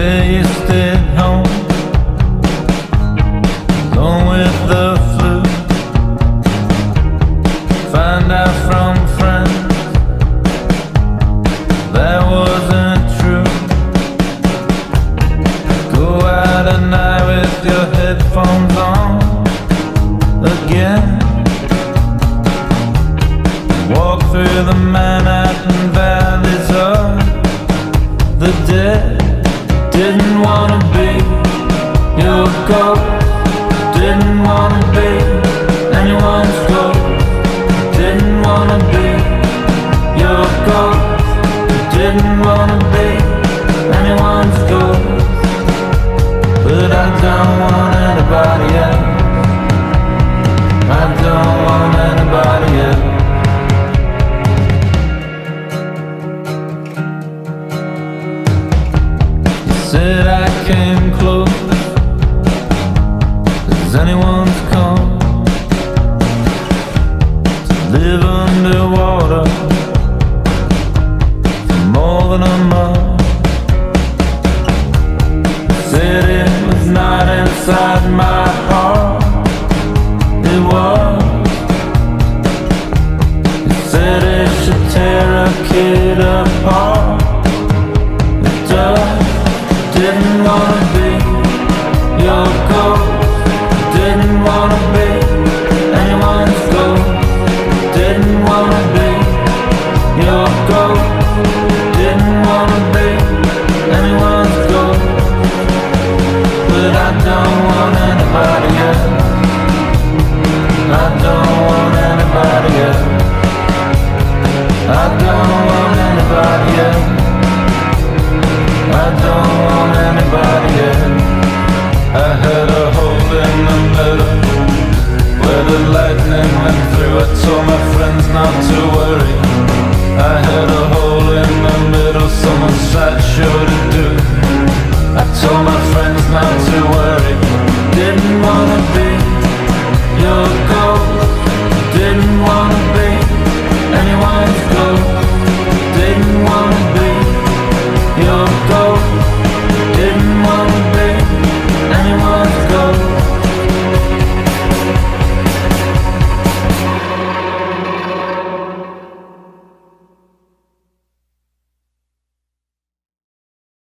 say home? With the flu. Find out from friends. That wasn't true. Go out at night with your headphones on Again. Walk through the Manhattan valleys of the dead. Didn't wanna be anyone's. Didn't wanna be your. Didn't wanna be anyone's. But I don't want anybody else. I don't want anybody else. Said I came close. For more than a month? Said it was not inside my I don't want anybody else. I don't want anybody else. I had a hole in the middle where the lightning went through. I told my friends not to worry. I had a hole